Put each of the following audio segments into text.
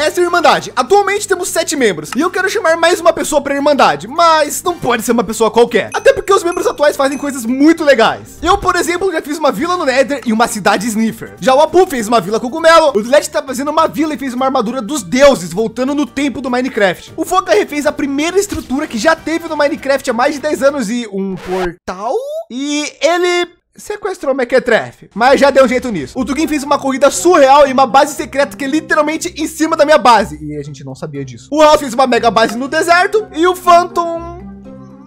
Essa é a Irmandade. Atualmente temos sete membros. E eu quero chamar mais uma pessoa pra Irmandade. Mas não pode ser uma pessoa qualquer. Até porque os membros atuais fazem coisas muito legais. Eu, por exemplo, já fiz uma vila no Nether e uma cidade Sniffer. Já o Apu fez uma vila cogumelo. O Dlet tá fazendo uma vila e fez uma armadura dos deuses, voltando no tempo do Minecraft. O Foca refez a primeira estrutura que já teve no Minecraft há mais de 10 anos e um portal. E ele sequestrou Mequetrefe, mas já deu um jeito nisso. O Tugin fez uma corrida surreal e uma base secreta que é literalmente em cima da minha base. E a gente não sabia disso. O House fez uma mega base no deserto e o Phantom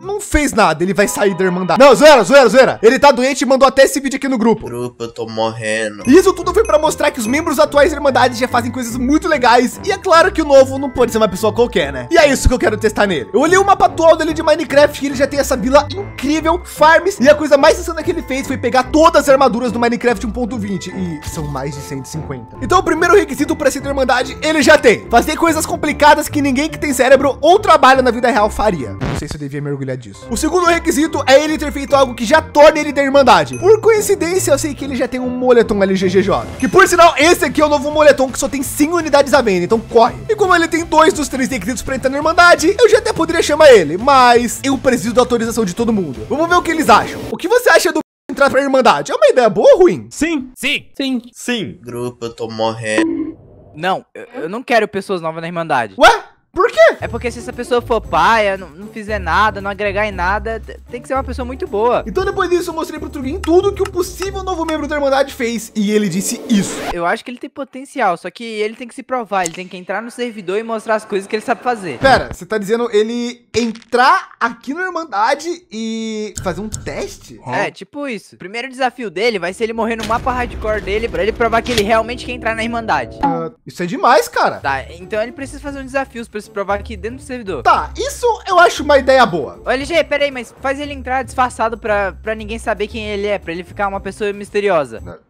não fez nada, ele vai sair da Irmandade. Não, zoeira, zoeira, zoeira. Ele tá doente e mandou até esse vídeo aqui no grupo. Grupo, eu tô morrendo. Isso tudo foi pra mostrar que os membros atuais da Irmandade já fazem coisas muito legais. E é claro que o novo não pode ser uma pessoa qualquer, né? E é isso que eu quero testar nele. Eu olhei o mapa atual dele de Minecraft e ele já tem essa vila incrível, farms. E a coisa mais insana que ele fez foi pegar todas as armaduras do Minecraft 1.20. E são mais de 150. Então o primeiro requisito para ser da Irmandade, ele já tem. Fazer coisas complicadas que ninguém que tem cérebro ou trabalha na vida real faria. Não sei se eu devia mergulhar disso. O segundo requisito é ele ter feito algo que já torne ele da Irmandade. Por coincidência, eu sei que ele já tem um moletom LGGJ. Que por sinal, esse aqui é o novo moletom que só tem 5 unidades à venda, então corre. E como ele tem dois dos três requisitos para entrar na Irmandade, eu já até poderia chamar ele, mas eu preciso da autorização de todo mundo. Vamos ver o que eles acham. O que você acha do entrar pra Irmandade? É uma ideia boa ou ruim? Sim. Sim. Sim. Sim. Grupo, eu tô morrendo. Não, eu, eu não quero pessoas novas na Irmandade. Ué? É porque se essa pessoa for paia, não, não fizer nada, não agregar em nada, tem que ser uma pessoa muito boa. Então depois disso eu mostrei pro Trugin tudo que o possível novo membro da Irmandade fez e ele disse isso. Eu acho que ele tem potencial, só que ele tem que se provar, ele tem que entrar no servidor e mostrar as coisas que ele sabe fazer. Pera, você tá dizendo ele entrar aqui na Irmandade e fazer um teste? É, tipo isso. O primeiro desafio dele vai ser ele morrer no mapa hardcore dele pra ele provar que ele realmente quer entrar na Irmandade. Uh, isso é demais, cara. Tá, então ele precisa fazer um desafio pra se provar aqui dentro do servidor. Tá, isso eu acho uma ideia boa. Ô, LG, pera aí, mas faz ele entrar disfarçado pra, pra ninguém saber quem ele é, pra ele ficar uma pessoa misteriosa.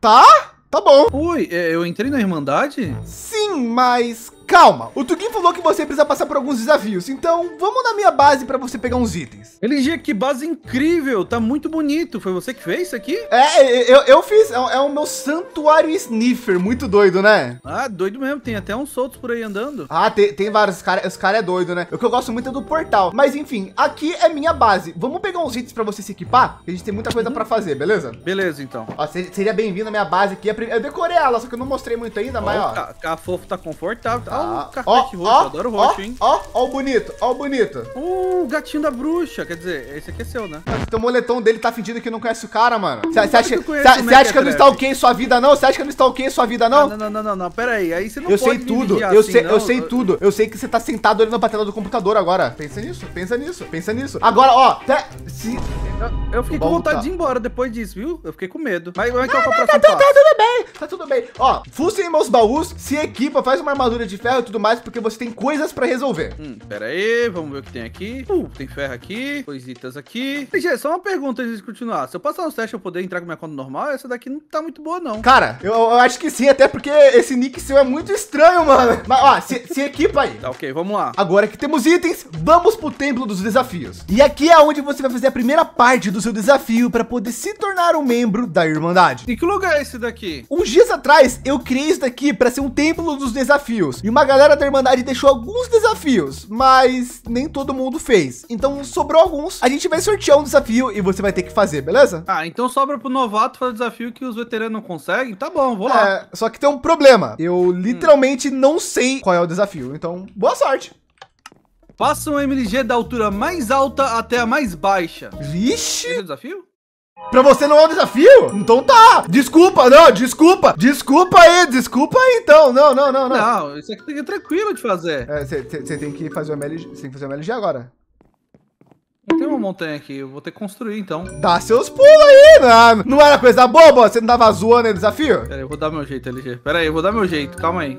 Tá? Tá bom. Oi, é, eu entrei na Irmandade? Sim, mas calma. O Tugin falou que você precisa passar por alguns desafios, então vamos na minha base para você pegar uns itens. LG, que base incrível, tá muito bonito. Foi você que fez isso aqui? É, eu, eu fiz, é, é o meu santuário sniffer, muito doido, né? Ah, doido mesmo, tem até uns soltos por aí andando. Ah, tem, tem vários, esse cara, esse cara é doido, né? O que eu gosto muito é do portal. Mas enfim, aqui é minha base. Vamos pegar uns itens para você se equipar? A gente tem muita coisa para fazer, beleza? Beleza, então. Ó, seria bem-vindo à minha base aqui. Eu decorei ela, só que eu não mostrei muito ainda, mas ó. A tá confortável. Tá? Ah, o carpete roxo, ó, eu adoro roxo, ó, hein? Ó, ó o bonito, ó o bonito. Uh, o gatinho da bruxa, quer dizer, esse aqui é seu, né? Mas o moletom dele tá fingindo que não conhece o cara, mano. Você acha, o cê acha que eu não Mequetrefe? stalkeei sua vida, não? Você acha que eu não stalkeei sua vida, não? Ah, não, não, não, não, não, pera aí, aí você não eu pode sei tudo, eu assim, sei, não. eu sei tudo. Eu sei que você tá sentado olhando pra tela do computador agora. Pensa nisso, pensa nisso, pensa nisso. Agora, ó, se... Eu, eu fiquei com vontade tá. de ir embora depois disso, viu? Eu fiquei com medo. Mas como é que é o tá, próximo tá, tá passo? tudo bem, tá tudo bem. Ó, fucem meus baús, se equipa, faz uma armadura de ferro e tudo mais, porque você tem coisas pra resolver. Hum, pera aí, vamos ver o que tem aqui. Uh, tem ferro aqui, coisitas aqui. Gente, só uma pergunta antes de continuar. Se eu passar nos testes eu poder entrar com minha conta normal, essa daqui não tá muito boa, não. Cara, eu, eu acho que sim, até porque esse nick seu é muito estranho, mano. Mas, ó, se, se equipa aí. Tá, ok, vamos lá. Agora que temos itens, vamos pro templo dos desafios. E aqui é onde você vai fazer a primeira parte do seu desafio para poder se tornar um membro da Irmandade. E que lugar é esse daqui? Uns dias atrás, eu criei isso daqui para ser um templo dos desafios. E uma galera da Irmandade deixou alguns desafios, mas nem todo mundo fez. Então sobrou alguns. A gente vai sortear um desafio e você vai ter que fazer, beleza? Ah, então sobra pro novato fazer o desafio que os veteranos não conseguem? Tá bom, vou lá. É, só que tem um problema. Eu literalmente não sei qual é o desafio. Então, boa sorte. Faça um MLG da altura mais alta até a mais baixa. Vixe! Esse é o desafio? Pra você não é um desafio? Então tá. Desculpa, não, desculpa. Desculpa aí, desculpa aí então. Não, não, não, não. Não, isso aqui é tranquilo de fazer. Você tem que fazer o MLG, você tem que fazer o MLG agora. Não tem uma montanha aqui, eu vou ter que construir então. Dá seus pulos aí, não, não era coisa boba? Você não tava zoando aí o desafio? Pera aí, eu vou dar meu jeito, LG. Pera aí, eu vou dar meu jeito, calma aí.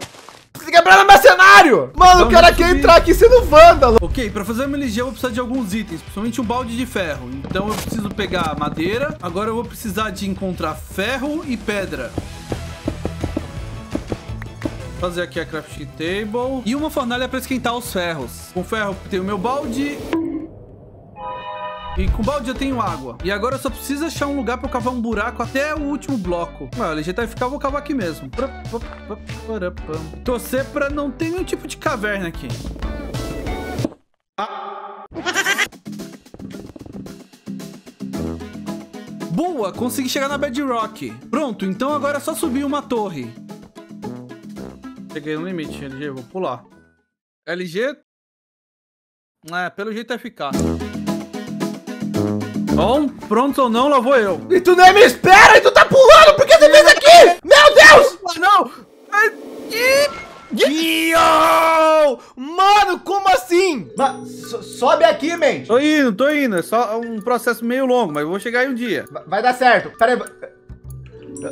Quebrando meu cenário! Mano, o cara quer entrar aqui sendo vândalo. Ok, pra fazer o MLG eu vou precisar de alguns itens, principalmente um balde de ferro. Então eu preciso pegar madeira, agora eu vou precisar de encontrar ferro e pedra. Fazer aqui a crafting table e uma fornalha pra esquentar os ferros. Com ferro tem o meu balde. E com balde eu tenho água. E agora eu só preciso achar um lugar pra eu cavar um buraco até o último bloco. Ah, o LG tá ficar, eu vou cavar aqui mesmo. Torcer pra não ter nenhum tipo de caverna aqui. Boa, consegui chegar na Bedrock. Pronto, então agora é só subir uma torre. Cheguei no limite, LG, vou pular. LG... É, pelo jeito vai ficar. Bom, pronto ou não, lá vou eu. E tu nem me espera e tu tá pulando, por que você fez aqui? Meu Deus! Ah, não! Gio! Mano, como assim? Ma- so- sobe aqui, mente. Tô indo, tô indo. É só um processo meio longo, mas vou chegar aí um dia. Va- Vai dar certo. Pera aí.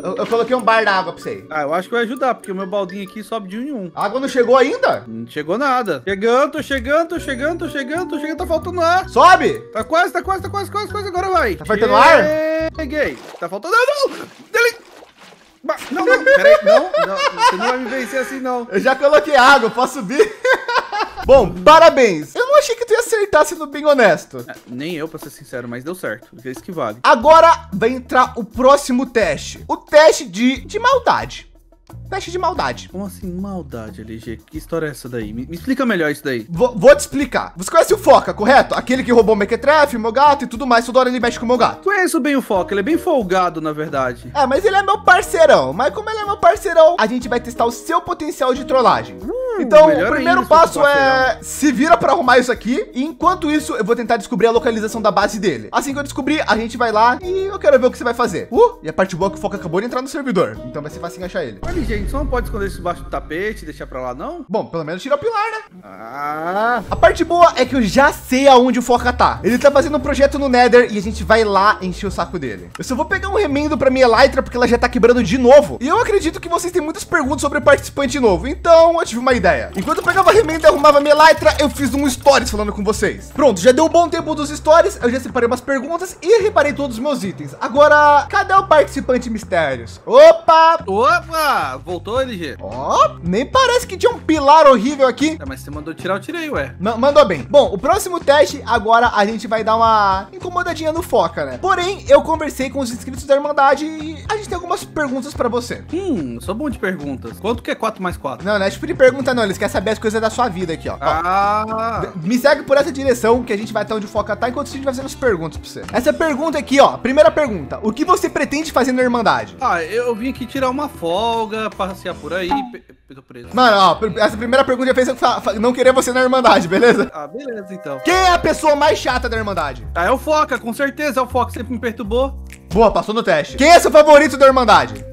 Eu, eu coloquei um bar d'água pra você. Ah, eu acho que vai ajudar, porque o meu baldinho aqui sobe de um em um. A água não chegou ainda? Não chegou nada. Chegando, tô chegando, tô chegando, tô chegando, tô chegando, tá faltando ar. Sobe! Tá quase, tá quase, tá quase, quase, quase, agora vai. Tá faltando ar? Cheguei. Tá faltando ar, não! Dele... Não, não, peraí, não, não, você não vai me vencer assim, não. Eu já coloquei água, posso subir? Bom, parabéns. Eu não achei que tu ia acertar, sendo bem honesto. É, nem eu, pra ser sincero, mas deu certo. É isso que vale. Agora vai entrar o próximo teste. O teste de, de maldade. Teste de maldade. Como assim, maldade, LG? Que história é essa daí? Me, me explica melhor isso daí. Vou, vou te explicar. Você conhece o Foca, correto? Aquele que roubou o Mequetrefe, meu gato e tudo mais. Toda hora ele mexe com o meu gato. Conheço bem o Foco, ele é bem folgado, na verdade. É, mas ele é meu parceirão. Mas como ele é meu parceirão, a gente vai testar o seu potencial de trollagem. Então, o primeiro passo é se vira pra arrumar isso aqui. E enquanto isso, eu vou tentar descobrir a localização da base dele. Assim que eu descobrir, a gente vai lá e eu quero ver o que você vai fazer. Uh, e a parte boa é que o Foca acabou de entrar no servidor. Então vai ser fácil achar ele. Olha, gente, só não pode esconder isso debaixo do tapete e deixar pra lá, não? Bom, pelo menos tira o pilar, né? Ah, A parte boa é que eu já sei aonde o Foca tá. Ele tá fazendo um projeto no Nether e a gente vai lá encher o saco dele. Eu só vou pegar um remendo pra minha Elytra porque ela já tá quebrando de novo. E eu acredito que vocês têm muitas perguntas sobre o participante novo. Então eu tive uma ideia. Enquanto eu pegava remendo e arrumava minha Elytra, eu fiz um stories falando com vocês. Pronto, já deu um bom tempo dos stories. Eu já separei umas perguntas e reparei todos os meus itens. Agora, cadê o participante mistérios? Opa! opa! Voltou, LG? Ó, nem parece que tinha um pilar horrível aqui. É, mas você mandou tirar, eu tirei, ué. Ma- mandou bem. Bom, o próximo teste, agora a gente vai dar uma incomodadinha no Foca, né? Porém, eu conversei com os inscritos da Irmandade e a gente tem algumas perguntas pra você. Hum, sou bom de perguntas. Quanto que é 4 mais 4? Não, não é tipo de pergunta não, eles querem saber as coisas da sua vida aqui, ó. Ó, Ah, Me segue por essa direção que a gente vai até onde o Foca tá, enquanto a gente vai fazendo as perguntas pra você. Essa pergunta aqui, ó, primeira pergunta. O que você pretende fazer na Irmandade? ah, eu vim aqui tirar uma folga, passear por aí, tô preso. Mano, ó, essa primeira pergunta já fez eu não querer você na Irmandade, beleza? Ah, beleza, então. Quem é a pessoa mais chata da Irmandade? Ah, é o Foca, com certeza, é o Foca, sempre me perturbou. Boa, passou no teste. Quem é seu favorito da Irmandade?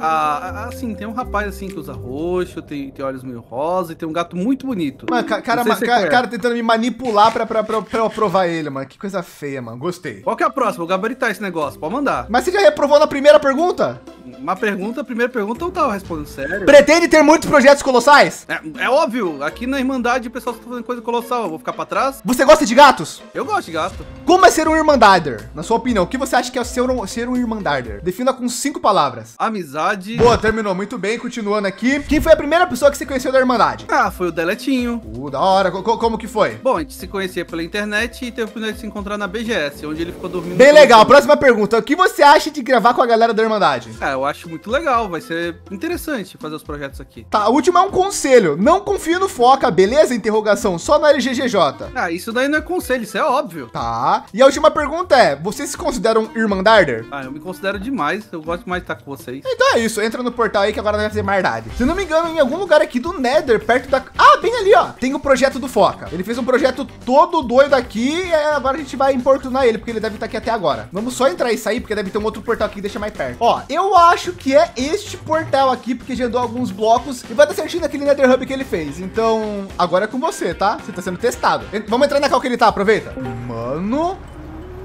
Ah, assim, tem um rapaz assim que usa roxo, tem, tem olhos meio rosa e tem um gato muito bonito. Mano, ca- cara, Não sei ma- se você ca- conhece. cara tentando me manipular pra, pra, pra, pra eu aprovar ele, mano. Que coisa feia, mano. Gostei. Qual que é a próxima? Vou gabaritar esse negócio, pode mandar. Mas você já reprovou na primeira pergunta? Uma pergunta, a primeira pergunta eu tava respondendo sério. Pretende ter muitos projetos colossais? É, é óbvio, aqui na Irmandade o pessoal tá fazendo coisa colossal, eu vou ficar pra trás? Você gosta de gatos? Eu gosto de gato. Como é ser um Irmandarder? Na sua opinião, o que você acha que é ser um, ser um Irmandarder? Defina com cinco palavras. Amizade. Boa, terminou muito bem. Continuando aqui. Quem foi a primeira pessoa que você conheceu da Irmandade? Ah, foi o Deletinho. Uh, da hora. Co- co- como que foi? Bom, a gente se conhecia pela internet e teve a oportunidade de se encontrar na BGS, onde ele ficou dormindo. Bem legal. Próxima pergunta. O que você acha de gravar com a galera da Irmandade? Ah, eu acho muito legal, vai ser interessante fazer os projetos aqui. Tá, a última é um conselho. Não confie no Foca, beleza? Interrogação. Só no LGGJ. Ah, isso daí não é conselho, isso é óbvio. Tá. E a última pergunta é: você se considera um Irmandarder? Ah, eu me considero demais, eu gosto mais de estar com vocês. Então é isso, entra no portal aí que agora vai fazer mardade. Se não me engano, em algum lugar aqui do Nether, perto da. Ah, bem ali, ó. Tem o projeto do Foca. Ele fez um projeto todo doido aqui e agora a gente vai importunar ele, porque ele deve estar aqui até agora. Vamos só entrar e sair, porque deve ter um outro portal aqui que deixa mais perto. Ó, eu acho que é este portal aqui, porque já andou alguns blocos e vai dar certinho naquele Nether Hub que ele fez. Então, agora é com você, tá? Você tá sendo testado. Vamos entrar na cal que ele tá, aproveita. Mano,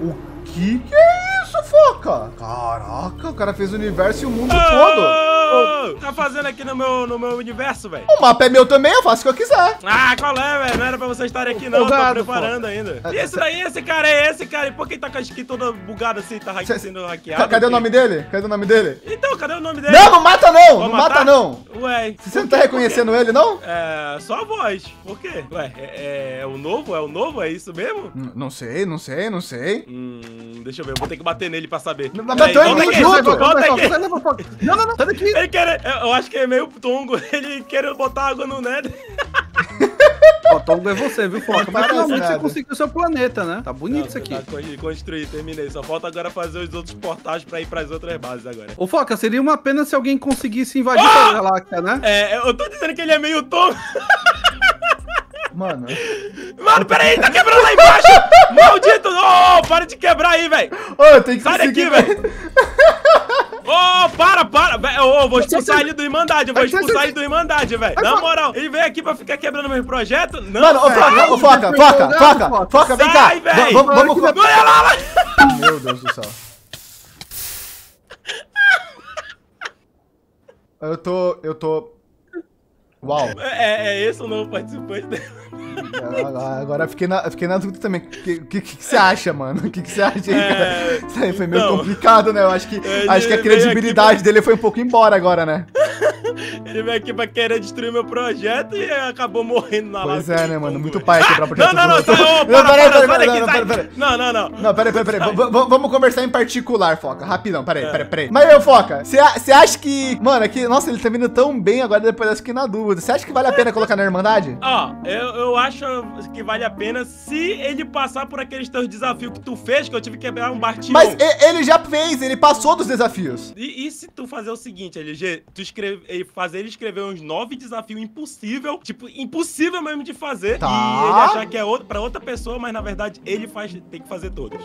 o que que é isso, Foca? Caraca, o cara fez o universo e o mundo todo. tu tá fazendo aqui no meu, no meu universo, velho? O mapa é meu também, eu faço o que eu quiser. Ah, qual é, velho? Não era pra você estar aqui, não. Eu tô Bugado, preparando ainda. É, E esse daí, esse cara é esse, cara? E por que tá com a skin toda bugada assim, tá Cê- sendo hackeado? Ca- Cadê o nome dele? Cadê o nome dele? Então, cadê o nome dele? Não, não mata não! Vou Não mata matar? não! Ué. Você não tá reconhecendo ele, não? É, só a voz. Por quê? Ué, é, é o novo? É o novo? É isso mesmo? N- Não sei, não sei, não sei. Hum, deixa eu ver, eu vou ter que bater nele pra saber. Não, mas bateu em mim junto. Volta Vai, aqui. Não, não, não, sai daqui. Ele quer, eu acho que é meio tongo, ele querendo botar água no Nether. Ó, Tongo é você, viu, Foca? Mas finalmente você conseguiu o seu planeta, né? Tá bonito isso aqui. Tá, con- construí, terminei. Só falta agora fazer os outros portais pra ir pras outras bases agora. Ô, Foca, seria uma pena se alguém conseguisse invadir Ah! a galáxia, né? É, eu tô dizendo que ele é meio tongo. Mano. Mano, peraí, tá quebrando lá embaixo! Maldito! Ô, para de quebrar aí, velho! Ô, eu tenho que Sai daqui, velho! Ô, para, para! Véi, Ô, eu vou expulsar ele do Irmandade, eu vou expulsar ele do Irmandade, velho. Na moral, ele veio aqui pra ficar quebrando meu projeto? Não, Mano, ô, velho. foca, ô, foca, Ai, foca, não, foca, Foca. foca, vem cá. Sai, véi. Va- Vamos, vamos. Olha lá, lá! Meu Deus do céu. Eu tô, eu tô... Uau. É, é esse o novo participante. Agora, agora eu fiquei na, fiquei na dúvida também. O que, que, que você acha, mano? O que, que você acha aí, É, cara? Isso aí foi meio então. complicado, né? Eu acho que, acho que a credibilidade aqui dele foi um pouco embora agora, né? Veio aqui pra querer destruir meu projeto e acabou morrendo na Pois lava. é, né, mano? Muito pai quebrar o projeto Não, não, não, sai, Não, para, peraí, para, peraí, sai peraí, daqui, não, sai. peraí, peraí. Não, não, não. Não, peraí, peraí, peraí. Vamos conversar em particular, Foca. Rapidão, peraí, É. peraí, peraí. Mas eu, Foca, você acha que. Mano, aqui. Nossa, ele tá vindo tão bem agora, depois eu fiquei na dúvida. Você acha que vale a pena colocar na Irmandade? Ó, eu, acho que vale a pena se ele passar por aqueles teus desafios que tu fez, que eu tive que quebrar um Bartion. Mas ele já fez, ele passou dos desafios. E, e se tu fazer o seguinte, LG, tu eh, fazer ele escrever uns nove desafios impossível, tipo, impossível mesmo de fazer, Tá. e ele achar que é outro, pra outra pessoa, mas na verdade ele faz, tem que fazer todos.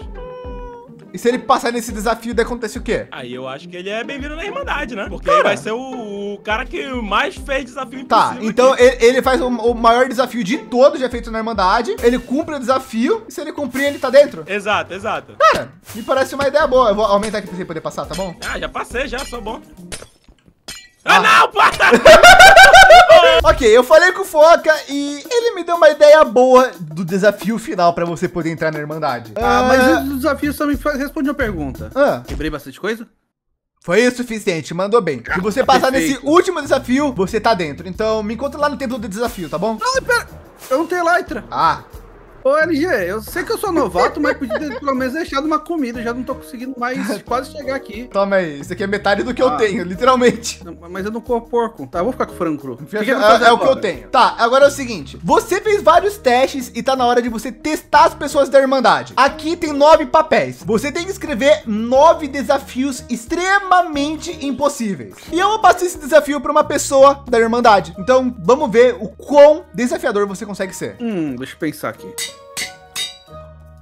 E se ele passar nesse desafio, daí acontece o quê? Aí eu acho que ele é bem-vindo na Irmandade, né? Porque Cara. ele vai ser o, o cara que mais fez desafio Tá, então ele, ele faz o, o maior desafio de todos já feito na Irmandade. Ele cumpre o desafio, e se ele cumprir, ele tá dentro. Exato, exato. Cara, me parece uma ideia boa. Eu vou aumentar aqui pra você poder passar, tá bom? Ah, já passei, já, sou bom. Ah. Ah, não, para! Ok, eu falei com o Foca e ele me deu uma ideia boa do desafio final pra você poder entrar na Irmandade. Ah, mas os desafios também faz- responde uma pergunta. Ah, Quebrei bastante coisa? foi o suficiente, mandou bem. Se você passar nesse perfeito. último desafio, você tá dentro. Então me encontra lá no templo do desafio, tá bom? Não, pera. Eu não tenho Elytra. Ah, Ô, LG, eu sei que eu sou novato, mas podia ter pelo menos deixado uma comida. Já não tô conseguindo mais quase chegar aqui. toma aí. Isso aqui é metade do que eu Ah. tenho, literalmente. Não, Mas eu não como porco. Tá, eu vou ficar com frango cru. Que É, eu fazer é o que eu tenho. Tá, agora é o seguinte. Você fez vários testes e tá na hora de você testar as pessoas da Irmandade. Aqui tem nove papéis. Você tem que escrever nove desafios extremamente impossíveis. E eu vou passar esse desafio pra uma pessoa da Irmandade. Então, vamos ver o quão desafiador você consegue ser. Hum, deixa eu pensar aqui.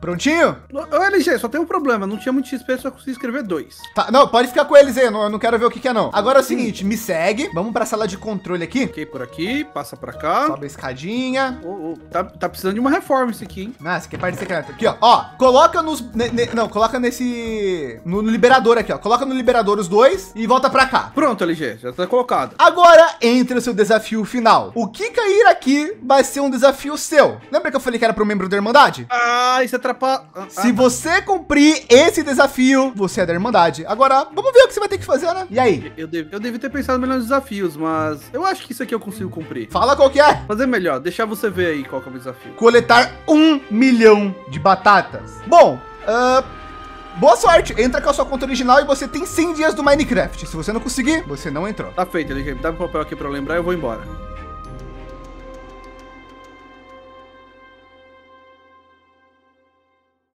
Prontinho? Ô, LG, só tem um problema. Não tinha muito XP, só consegui escrever dois. Tá, não, pode ficar com eles aí. Eu não, eu não quero ver o que, que é, não. Agora é o seguinte, me segue. Vamos pra sala de controle aqui. Ok, por aqui, passa pra cá. Sobe a escadinha. Ô, ô, tá, tá precisando de uma reforma esse aqui, hein? Ah, essa aqui é parte secreta. Aqui, ó. Ó, coloca nos. ne- ne- não, coloca nesse. No, no liberador aqui, ó. Coloca no liberador os dois e volta pra cá. Pronto, LG, já tá colocado. Agora entra o seu desafio final. O que cair aqui vai ser um desafio seu. Lembra que eu falei que era pro membro da Irmandade? Ah, isso atrapalha. Ah, Se você cumprir esse desafio, você é da Irmandade. Agora, vamos ver o que você vai ter que fazer, né? E aí? eu, devo, eu devia ter pensado melhor nos desafios, mas eu acho que isso aqui eu consigo cumprir. Fala qual que é. Fazer melhor, deixar você ver aí qual que é o meu desafio. Coletar um milhão de batatas. Bom, ah, boa sorte. Entra com a sua conta original e você tem 100 dias do Minecraft. Se você não conseguir, você não entrou. Tá feito, LG. Me dá um papel aqui pra eu lembrar e eu vou embora.